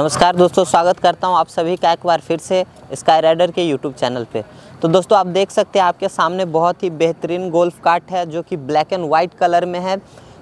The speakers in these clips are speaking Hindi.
नमस्कार दोस्तों, स्वागत करता हूँ आप सभी का एक बार फिर से स्काई राइडर के यूट्यूब चैनल पे। तो दोस्तों, आप देख सकते हैं आपके सामने बहुत ही बेहतरीन गोल्फ कार्ट है जो कि ब्लैक एंड वाइट कलर में है।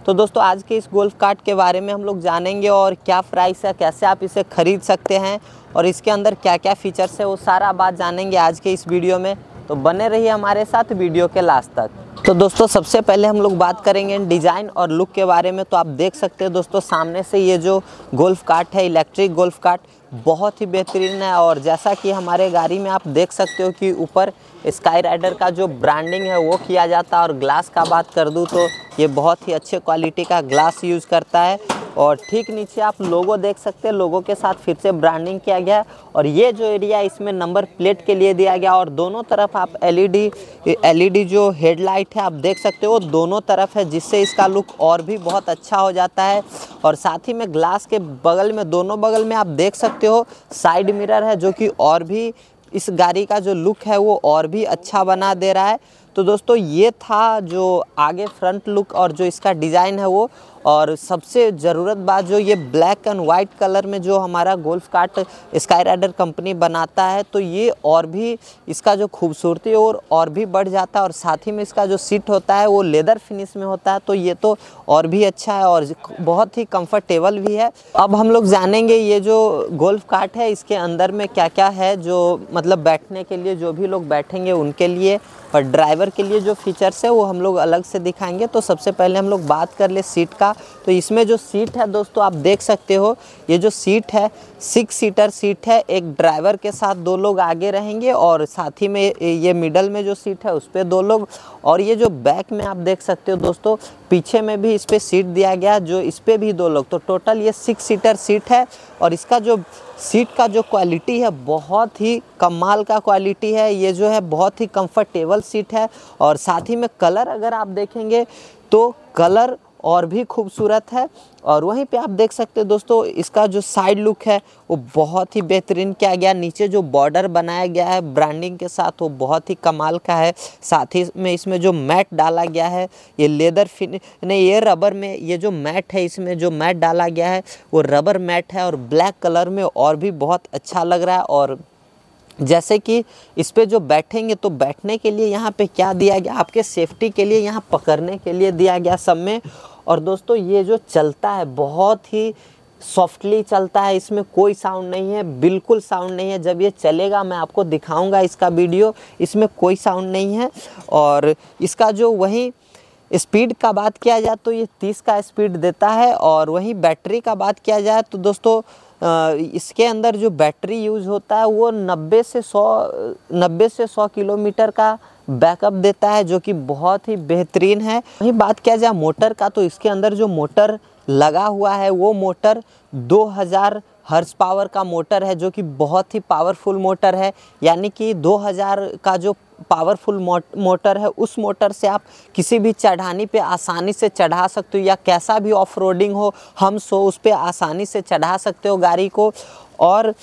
तो दोस्तों, आज के इस गोल्फ कार्ट के बारे में हम लोग जानेंगे और क्या प्राइस है, कैसे आप इसे ख़रीद सकते हैं और इसके अंदर क्या क्या फीचर्स है, वो सारा बात जानेंगे आज के इस वीडियो में। तो बने रहिए हमारे साथ वीडियो के लास्ट तक। तो दोस्तों, सबसे पहले हम लोग बात करेंगे डिज़ाइन और लुक के बारे में। तो आप देख सकते हैं दोस्तों, सामने से ये जो गोल्फ कार्ट है, इलेक्ट्रिक गोल्फ कार्ट बहुत ही बेहतरीन है। और जैसा कि हमारे गाड़ी में आप देख सकते हो कि ऊपर स्काई राइडर का जो ब्रांडिंग है वो किया जाता है और ग्लास का बात कर दूँ तो ये बहुत ही अच्छे क्वालिटी का ग्लास यूज़ करता है और ठीक नीचे आप लोगो देख सकते हैं, लोगों के साथ फिर से ब्रांडिंग किया गया और ये जो एरिया इसमें नंबर प्लेट के लिए दिया गया और दोनों तरफ़ आप एलईडी एलईडी जो हेडलाइट है, आप देख सकते हो दोनों तरफ़ है, जिससे इसका लुक और भी बहुत अच्छा हो जाता है। और साथ ही में ग्लास के बगल में, दोनों बगल में आप देख सकते हो, साइड मिरर है, जो कि और भी इस गाड़ी का जो लुक है वो और भी अच्छा बना दे रहा है। तो दोस्तों, ये था जो आगे फ्रंट लुक और जो इसका डिज़ाइन है वो। और सबसे ज़रूरत बात जो ये ब्लैक एंड वाइट कलर में जो हमारा golf cart Sky Rider company बनाता है तो ये और भी इसका जो खूबसूरती और और भी बढ़ जाता है और साथ ही में इसका जो सीट होता है वो लेदर फिनिश में होता है तो ये तो और भी अच्छा है और बहुत ही कंफर्टेबल भी है। अब हम लोग जानेंगे ये जो गोल्फ कार्ट है, इसके अंदर में क्या क्या है जो मतलब बैठने के लिए, जो भी लोग बैठेंगे उनके लिए और ड्राइवर के लिए जो फीचर्स है, वो हम लोग अलग से दिखाएँगे। तो सबसे पहले हम लोग बात कर ले सीट का। तो इसमें जो सीट है, दोस्तों, आप देख सकते हो, ये जो सीट है सिक्स सीटर सीट है। एक ड्राइवर के साथ दो लोग आगे रहेंगे और साथ ही में ये मिडल में जो सीट है, उस पर दो लोग। और ये जो बैक में आप देख सकते हो, दोस्तों, पीछे में भी इस पर सीट दिया गया, जो इस पर भी दो लोग। तो टोटल ये सिक्स सीटर सीट है और इसका जो सीट का जो क्वालिटी है, बहुत ही कमाल का क्वालिटी है। ये जो है, बहुत ही कंफर्टेबल सीट है। और साथ ही में कलर अगर आप देखेंगे तो कलर और भी खूबसूरत है। और वहीं पे आप देख सकते हैं दोस्तों, इसका जो साइड लुक है, वो बहुत ही बेहतरीन किया गया। नीचे जो बॉर्डर बनाया गया है ब्रांडिंग के साथ, वो बहुत ही कमाल का है। साथ ही में इसमें जो मैट डाला गया है, ये लेदर फिन नहीं, ये रबर में, ये जो मैट है, इसमें जो मैट डाला गया है, वो रबर मैट है और ब्लैक कलर में और भी बहुत अच्छा लग रहा है और जैसे कि इस पर जो बैठेंगे तो बैठने के लिए यहाँ पे क्या दिया गया? आपके सेफ्टी के लिए यहाँ पकड़ने के लिए दिया गया सब में। और दोस्तों, ये जो चलता है, बहुत ही सॉफ्टली चलता है। इसमें कोई साउंड नहीं है, बिल्कुल साउंड नहीं है। जब ये चलेगा, मैं आपको दिखाऊँगा इसका वीडियो इसमें कोई साउंड नहीं है। और इसका जो वही स्पीड का बात किया जाए तो ये 30 का स्पीड देता है। और वहीं बैटरी का बात किया जाए तो दोस्तों इसके अंदर जो बैटरी यूज़ होता है, वो 90 से 100 90 से 100 किलोमीटर का बैकअप देता है, जो कि बहुत ही बेहतरीन है। वहीं बात किया जाए मोटर का तो इसके अंदर जो मोटर लगा हुआ है, वो मोटर 2000 हर्स पावर का मोटर है, जो कि बहुत ही पावरफुल मोटर है। यानी कि 2000 का जो पावरफुल मोटर है, उस मोटर से आप किसी भी चढ़ानी पे आसानी से चढ़ा सकते हो या कैसा भी ऑफ़ हो, हम सो उस पर आसानी से चढ़ा सकते हो गाड़ी को। और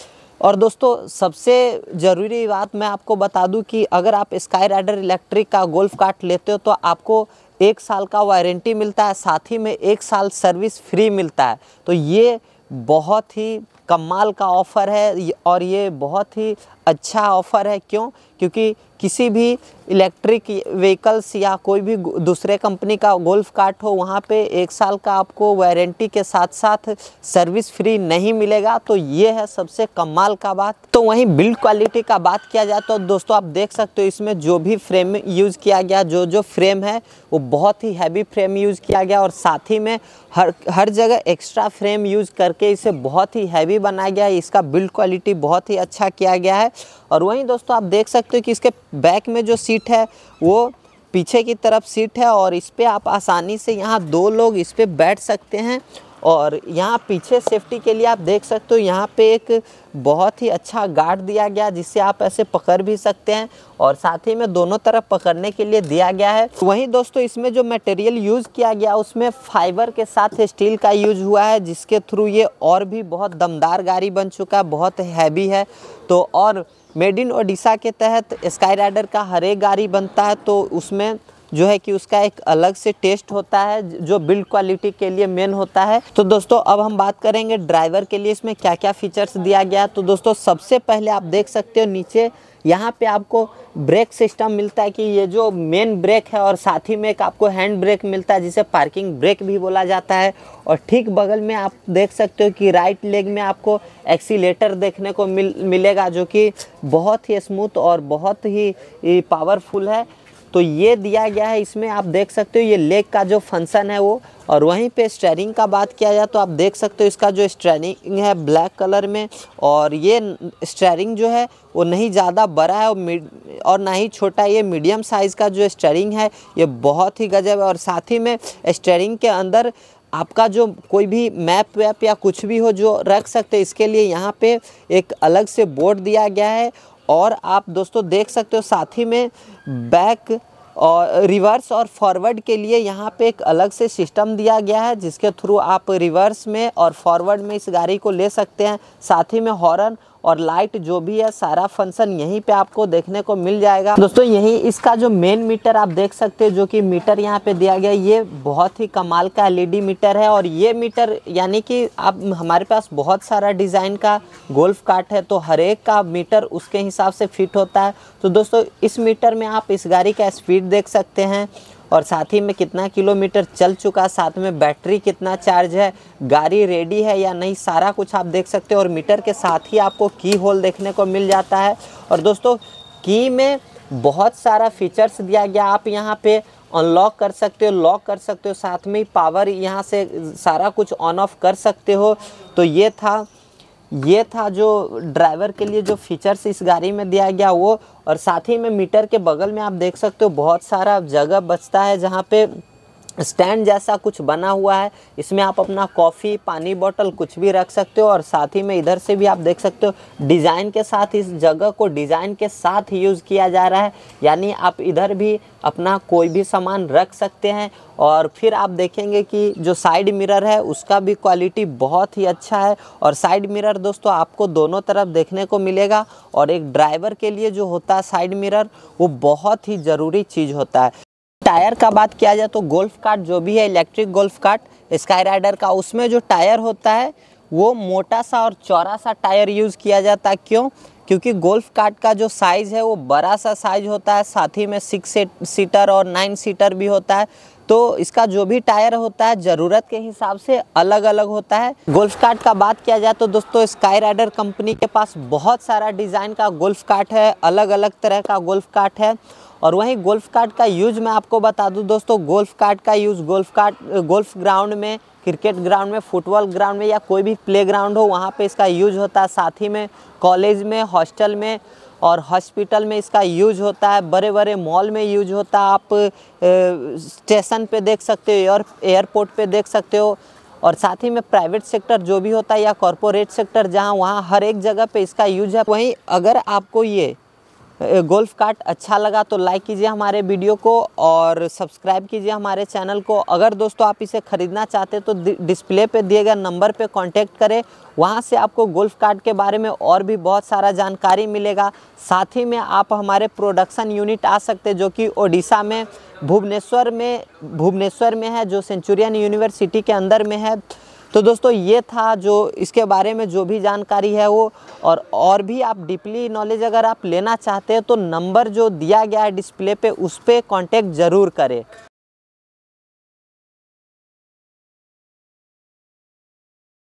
और दोस्तों, सबसे ज़रूरी बात मैं आपको बता दूँ कि अगर आप स्काई राइडर इलेक्ट्रिक का गोल्फ कार्ट लेते हो तो आपको एक साल का वारंटी मिलता है, साथ ही में एक साल सर्विस फ्री मिलता है। तो ये बहुत ही कमाल का ऑफ़र है, और ये बहुत ही अच्छा ऑफ़र है। क्यों? क्योंकि किसी भी इलेक्ट्रिक व्हीकल्स या कोई भी दूसरे कंपनी का गोल्फ कार्ट हो, वहाँ पे एक साल का आपको वारंटी के साथ साथ सर्विस फ्री नहीं मिलेगा। तो ये है सबसे कमाल का बात। तो वहीं बिल्ड क्वालिटी का बात किया जाए तो दोस्तों आप देख सकते हो इसमें जो भी फ्रेम यूज़ किया गया, जो जो फ्रेम है, वो बहुत ही हैवी फ्रेम यूज़ किया गया और साथ ही में हर हर जगह एक्स्ट्रा फ्रेम यूज़ करके इसे बहुत ही हैवी बनाया गया है। इसका बिल्ड क्वालिटी बहुत ही अच्छा किया गया है। और वहीं दोस्तों आप देख सकते हो कि इसके बैक में जो सीट है, वो पीछे की तरफ़ सीट है और इस पर आप आसानी से यहाँ दो लोग इस पर बैठ सकते हैं और यहाँ पीछे सेफ्टी के लिए आप देख सकते हो, यहाँ पे एक बहुत ही अच्छा गार्ड दिया गया जिससे आप ऐसे पकड़ भी सकते हैं और साथ ही में दोनों तरफ़ पकड़ने के लिए दिया गया है। वहीं दोस्तों, इसमें जो मटेरियल यूज़ किया गया, उसमें फाइबर के साथ स्टील का यूज़ हुआ है, जिसके थ्रू ये और भी बहुत दमदार गाड़ी बन चुका है, बहुत हैवी है। तो और मेड इन ओडिशा के तहत स्काई राइडर का हर एक गाड़ी बनता है तो उसमें जो है कि उसका एक अलग से टेस्ट होता है, जो बिल्ड क्वालिटी के लिए मेन होता है। तो दोस्तों, अब हम बात करेंगे ड्राइवर के लिए इसमें क्या क्या फीचर्स दिया गया। तो दोस्तों, सबसे पहले आप देख सकते हो नीचे, यहाँ पे आपको ब्रेक सिस्टम मिलता है कि ये जो मेन ब्रेक है और साथ ही में एक आपको हैंड ब्रेक मिलता है, जिसे पार्किंग ब्रेक भी बोला जाता है। और ठीक बगल में आप देख सकते हो कि राइट लेग में आपको एक्सीटर देखने को मिल, मिलेगा, जो कि बहुत ही स्मूथ और बहुत ही पावरफुल है। तो ये दिया गया है, इसमें आप देख सकते हो, ये लेग का जो फ़ंक्शन है वो, और वहीं पे स्टेयरिंग का बात किया जाए तो आप देख सकते हो इसका जो स्टेयरिंग है ब्लैक कलर में, और ये स्टेयरिंग जो है वो नहीं ज़्यादा बड़ा है और और ना ही छोटा, ये मीडियम साइज़ का जो स्टेयरिंग है, ये बहुत ही गजब है। और साथ ही में स्टेयरिंग के अंदर आपका जो कोई भी मैप वैप या कुछ भी हो, जो रख सकते इसके लिए यहाँ पे एक अलग से बोर्ड दिया गया है और आप दोस्तों देख सकते हो साथ ही में बैक और रिवर्स और फॉरवर्ड के लिए यहाँ पे एक अलग से सिस्टम दिया गया है, जिसके थ्रू आप रिवर्स में और फॉरवर्ड में इस गाड़ी को ले सकते हैं। साथ ही में हॉर्न और लाइट जो भी है, सारा फ़ंक्शन यहीं पे आपको देखने को मिल जाएगा। दोस्तों, यही इसका जो मेन मीटर आप देख सकते हैं, जो कि मीटर यहाँ पे दिया गया, ये बहुत ही कमाल का एलईडी मीटर है। और ये मीटर यानी कि आप हमारे पास बहुत सारा डिज़ाइन का गोल्फ कार्ट है तो हर एक का मीटर उसके हिसाब से फिट होता है। तो दोस्तों, इस मीटर में आप इस गाड़ी का स्पीड देख सकते हैं। और साथ ही में कितना किलोमीटर चल चुका, साथ में बैटरी कितना चार्ज है, गाड़ी रेडी है या नहीं, सारा कुछ आप देख सकते हो और मीटर के साथ ही आपको की होल देखने को मिल जाता है। और दोस्तों, की में बहुत सारा फीचर्स दिया गया, आप यहाँ पे अनलॉक कर सकते हो लॉक कर सकते हो, साथ में पावर यहाँ से सारा कुछ ऑन ऑफ़ कर सकते हो। तो ये था ये था जो ड्राइवर के लिए जो फीचर्स इस गाड़ी में दिया गया वो, और साथ ही में मीटर के बगल में आप देख सकते हो बहुत सारा जगह बचता है जहाँ पे स्टैंड जैसा कुछ बना हुआ है। इसमें आप अपना कॉफ़ी, पानी बोतल कुछ भी रख सकते हो और साथ ही में इधर से भी आप देख सकते हो, डिज़ाइन के साथ, इस जगह को डिज़ाइन के साथ यूज़ किया जा रहा है। यानी आप इधर भी अपना कोई भी सामान रख सकते हैं और फिर आप देखेंगे कि जो साइड मिरर है, उसका भी क्वालिटी बहुत ही अच्छा है और साइड मिरर दोस्तों, आपको दोनों तरफ़ देखने को मिलेगा और एक ड्राइवर के लिए जो होता है साइड मिरर, वो बहुत ही ज़रूरी चीज़ होता है। टायर का बात किया जाए तो गोल्फ कार्ट जो भी है, electric golf cart Sky Rider का, उसमें जो टायर होता है, वो मोटा सा और चौड़ा सा टायर यूज़ किया जाता है। क्यों? क्योंकि गोल्फ कार्ट का जो साइज़ है, वो बड़ा सा साइज़ होता है, साथ ही में सिक्स सीटर और नाइन सीटर भी होता है। तो इसका जो भी टायर होता है, ज़रूरत के हिसाब से अलग अलग होता है। गोल्फ कार्ट का बात किया जाए तो दोस्तों स्काई राइडर कंपनी के पास बहुत सारा डिज़ाइन का गोल्फ कार्ट है अलग अलग तरह का गोल्फ कार्ट है। और वहीं गोल्फ कार्ट का यूज़ मैं आपको बता दूँ दोस्तों, गोल्फ कार्ट का use golf cart golf ground में, क्रिकेट ग्राउंड में, फुटबॉल ग्राउंड में या कोई भी प्ले ग्राउंड हो, वहाँ पे इसका यूज़ होता है। साथ ही में कॉलेज में, हॉस्टल में और हॉस्पिटल में इसका यूज़ होता है बड़े बड़े मॉल में यूज़ होता है। आप स्टेशन पे देख सकते हो एयरपोर्ट पे देख सकते हो। और साथ ही में प्राइवेट सेक्टर जो भी होता है या कॉरपोरेट सेक्टर, जहाँ वहाँ हर एक जगह पे इसका यूज़ है। वहीं अगर आपको ये गोल्फ कार्ट अच्छा लगा तो लाइक कीजिए हमारे वीडियो को और सब्सक्राइब कीजिए हमारे चैनल को। अगर दोस्तों आप इसे ख़रीदना चाहते तो डिस्प्ले पे दिए गए नंबर पे कांटेक्ट करें। वहाँ से आपको गोल्फ कार्ट के बारे में और भी बहुत सारा जानकारी मिलेगा। साथ ही में आप हमारे प्रोडक्शन यूनिट आ सकते जो कि ओडिशा में, भुवनेश्वर में भुवनेश्वर में है, जो सेंचुरियन यूनिवर्सिटी के अंदर में है। तो दोस्तों, ये था जो इसके बारे में जो भी जानकारी है वो। और और भी आप डीपली नॉलेज अगर आप लेना चाहते हैं तो नंबर जो दिया गया है डिस्प्ले पे, उस पर कॉन्टेक्ट ज़रूर करें।